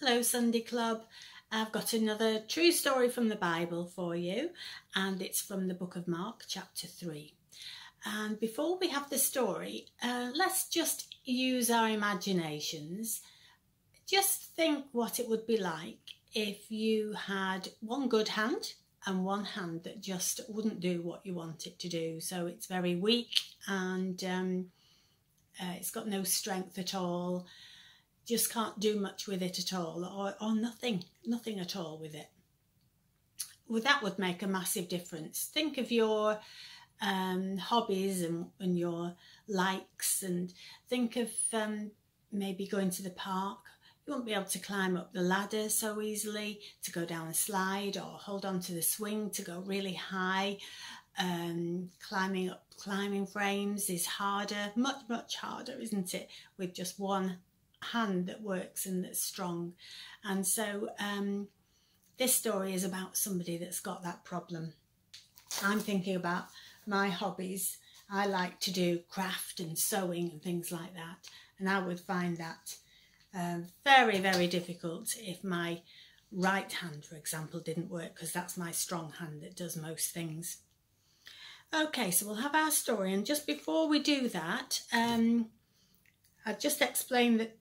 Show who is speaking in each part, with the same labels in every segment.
Speaker 1: Hello Sunday Club. I've got another true story from the Bible for you and it's from the book of Mark chapter 3. And before we have the story, uh, let's just use our imaginations. Just think what it would be like if you had one good hand and one hand that just wouldn't do what you want it to do. So it's very weak and um, uh, it's got no strength at all just can't do much with it at all or, or nothing, nothing at all with it. Well, that would make a massive difference. Think of your um, hobbies and, and, your likes and think of um, maybe going to the park. You won't be able to climb up the ladder so easily, to go down a slide or hold on to the swing to go really high. Um, climbing up climbing frames is harder, much, much harder, isn't it, with just one hand that works and that's strong. And so um, this story is about somebody that's got that problem. I'm thinking about my hobbies. I like to do craft and sewing and things like that. And I would find that um, very, very difficult if my right hand, for example, didn't work because that's my strong hand that does most things. Okay, so we'll have our story. And just before we do that, um, I've just explained that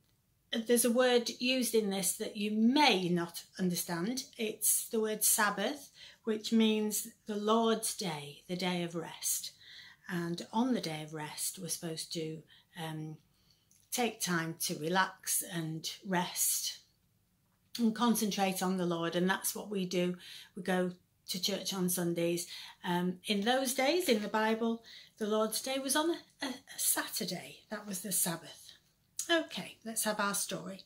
Speaker 1: there's a word used in this that you may not understand. It's the word Sabbath, which means the Lord's day, the day of rest. And on the day of rest, we're supposed to um, take time to relax and rest and concentrate on the Lord. And that's what we do. We go to church on Sundays. Um, in those days, in the Bible, the Lord's day was on a, a, a Saturday. That was the Sabbath. Okay, let's have our story.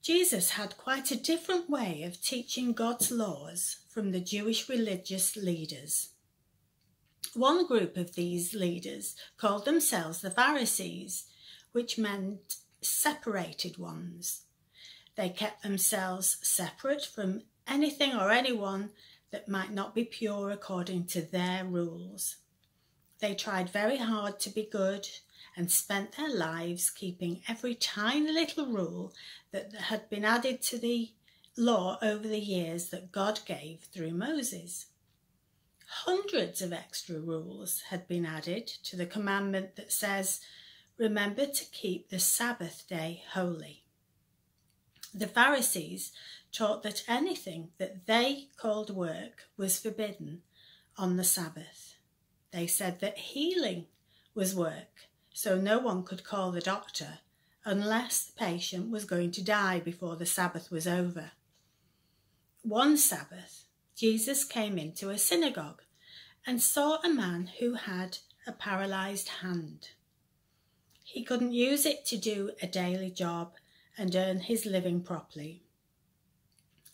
Speaker 1: Jesus had quite a different way of teaching God's laws from the Jewish religious leaders. One group of these leaders called themselves the Pharisees, which meant separated ones. They kept themselves separate from anything or anyone that might not be pure according to their rules. They tried very hard to be good and spent their lives keeping every tiny little rule that had been added to the law over the years that God gave through Moses. Hundreds of extra rules had been added to the commandment that says, Remember to keep the Sabbath day holy. The Pharisees taught that anything that they called work was forbidden on the Sabbath. They said that healing was work so no one could call the doctor unless the patient was going to die before the Sabbath was over. One Sabbath, Jesus came into a synagogue and saw a man who had a paralysed hand. He couldn't use it to do a daily job and earn his living properly.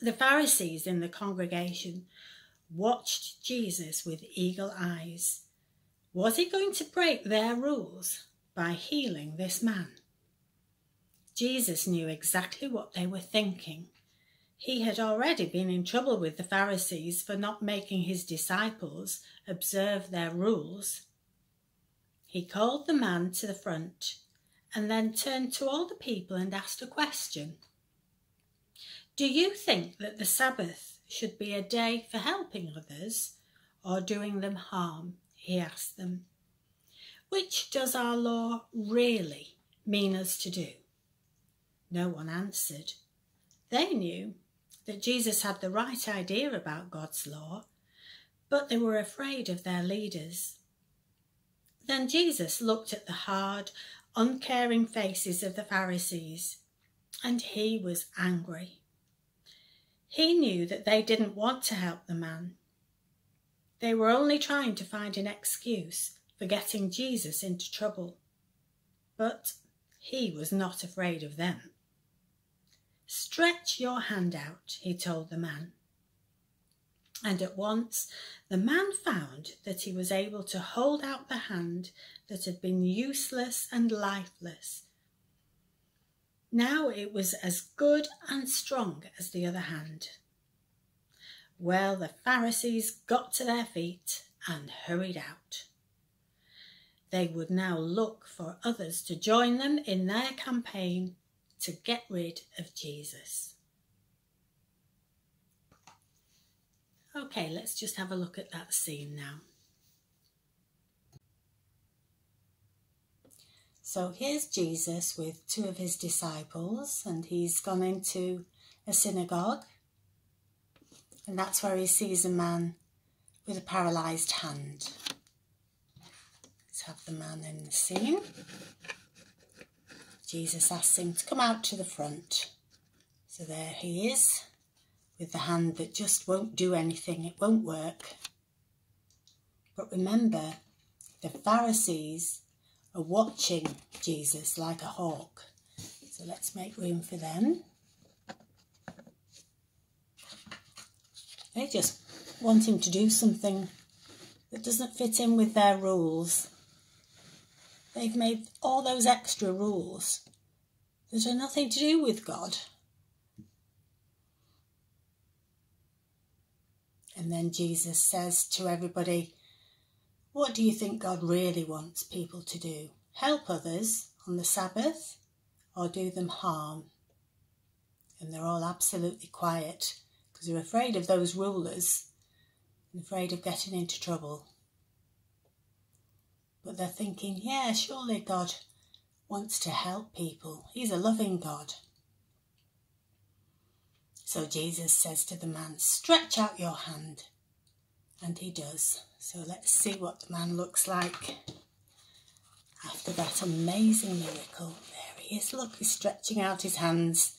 Speaker 1: The Pharisees in the congregation watched Jesus with eagle eyes. Was he going to break their rules? By healing this man. Jesus knew exactly what they were thinking. He had already been in trouble with the Pharisees for not making his disciples observe their rules. He called the man to the front and then turned to all the people and asked a question. Do you think that the Sabbath should be a day for helping others or doing them harm? He asked them. Which does our law really mean us to do? No one answered. They knew that Jesus had the right idea about God's law, but they were afraid of their leaders. Then Jesus looked at the hard, uncaring faces of the Pharisees, and he was angry. He knew that they didn't want to help the man. They were only trying to find an excuse for getting Jesus into trouble. But he was not afraid of them. Stretch your hand out, he told the man. And at once the man found that he was able to hold out the hand that had been useless and lifeless. Now it was as good and strong as the other hand. Well, the Pharisees got to their feet and hurried out. They would now look for others to join them in their campaign to get rid of Jesus. Okay, let's just have a look at that scene now. So here's Jesus with two of his disciples, and he's gone into a synagogue, and that's where he sees a man with a paralysed hand. Have the man in the scene. Jesus asks him to come out to the front. So there he is with the hand that just won't do anything, it won't work. But remember, the Pharisees are watching Jesus like a hawk. So let's make room for them. They just want him to do something that doesn't fit in with their rules. They've made all those extra rules that are nothing to do with God. And then Jesus says to everybody, What do you think God really wants people to do? Help others on the Sabbath or do them harm? And they're all absolutely quiet because they're afraid of those rulers and afraid of getting into trouble. But they're thinking, yeah, surely God wants to help people. He's a loving God. So Jesus says to the man, Stretch out your hand. And he does. So let's see what the man looks like after that amazing miracle. There he is. Look, he's stretching out his hands,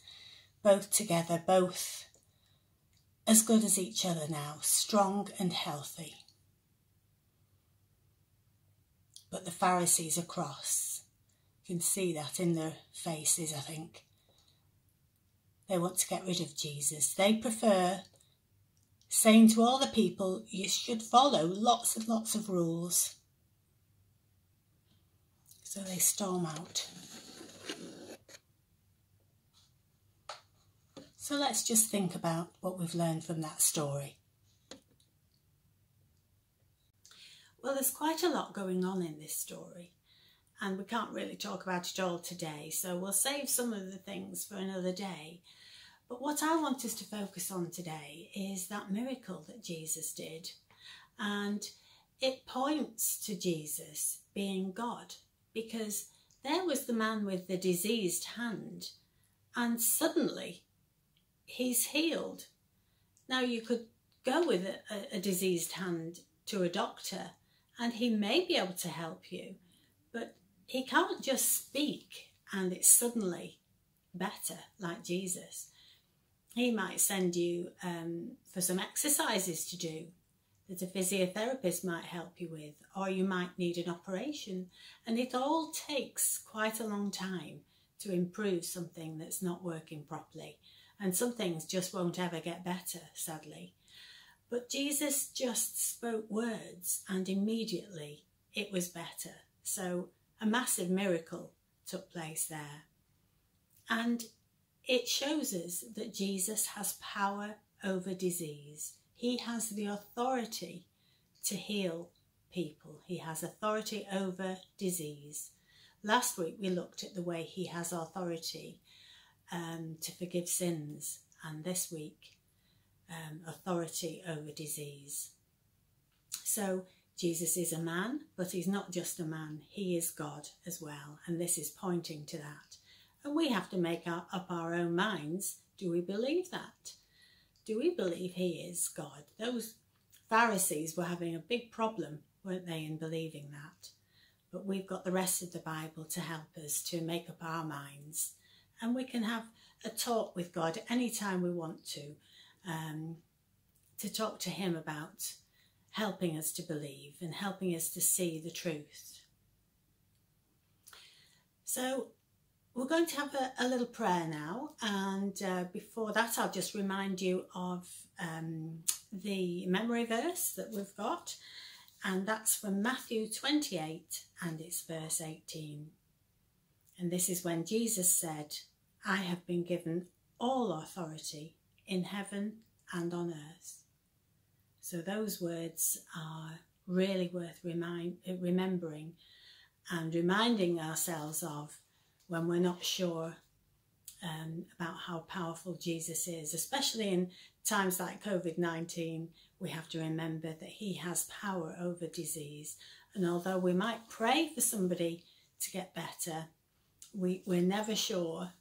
Speaker 1: both together, both as good as each other now, strong and healthy. But the Pharisees are cross. You can see that in their faces, I think. They want to get rid of Jesus. They prefer saying to all the people, you should follow lots and lots of rules. So they storm out. So let's just think about what we've learned from that story. Well, there's quite a lot going on in this story, and we can't really talk about it all today, so we'll save some of the things for another day. But what I want us to focus on today is that miracle that Jesus did. And it points to Jesus being God because there was the man with the diseased hand and suddenly he's healed. Now you could go with a, a, diseased hand to a doctor and he may be able to help you, but he can't just speak and it's suddenly better like Jesus he might send you um, for some exercises to do that a physiotherapist might help you with, or you might need an operation. And it all takes quite a long time to improve something that's not working properly. And some things just won't ever get better, sadly. But Jesus just spoke words and immediately it was better. So a massive miracle took place there. And it shows us that Jesus has power over disease. He has the authority to heal people. He has authority over disease. Last week we looked at the way he has authority um, to forgive sins, and this week, um, authority over disease. So Jesus is a man, but he's not just a man, he is God as well, and this is pointing to that. And we have to make our, up our own minds. Do we believe that? Do we believe he is God? Those Pharisees were having a big problem, weren't they, in believing that? But we've got the rest of the Bible to help us to make up our minds. And we can have a talk with God anytime we want to, um, to talk to him about helping us to believe and helping us to see the truth. So we're going to have a, a little prayer now, and uh, before that, I'll just remind you of um, the memory verse that we've got, and that's from Matthew 28, and it's verse 18. And this is when Jesus said, I have been given all authority in heaven and on earth. So those words are really worth remind, remembering and reminding ourselves of when we're not sure um, about how powerful Jesus is, especially in times like COVID 19. We have to remember that He has power over disease. And although we might pray for somebody to get better, we, we're never sure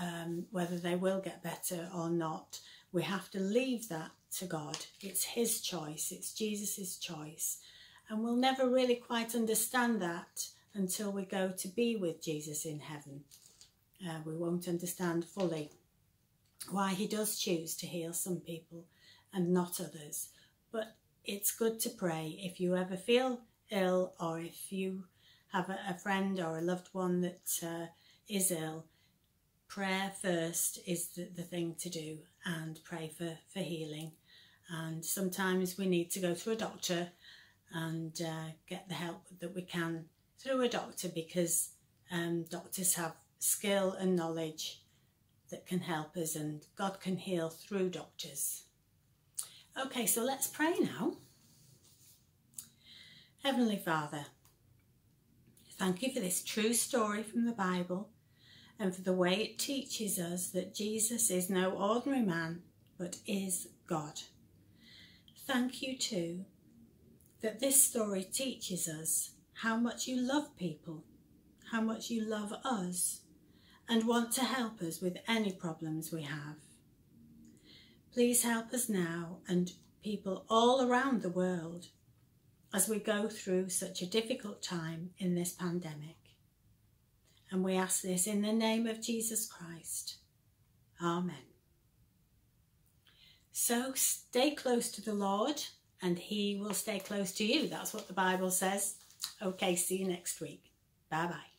Speaker 1: um, whether they will get better or not. We have to leave that to God. It's His choice, it's Jesus's choice. And we'll never really quite understand that until we go to be with Jesus in heaven. Uh, we won't understand fully why he does choose to heal some people and not others. But it's good to pray if you ever feel ill or if you have a, a friend or a loved one that uh, is ill. Prayer first is the, the thing to do and pray for, for healing. And sometimes we need to go to a doctor and uh, get the help that we can through a doctor because um, doctors have skill and knowledge that can help us and God can heal through doctors. Okay, so let's pray now. Heavenly Father, thank you for this true story from the Bible and for the way it teaches us that Jesus is no ordinary man but is God. Thank you too that this story teaches us how much you love people, how much you love us, and want to help us with any problems we have. Please help us now and people all around the world as we go through such a difficult time in this pandemic. And we ask this in the name of Jesus Christ. Amen. So stay close to the Lord and he will stay close to you. That's what the Bible says. Okay, see you next week. Bye bye.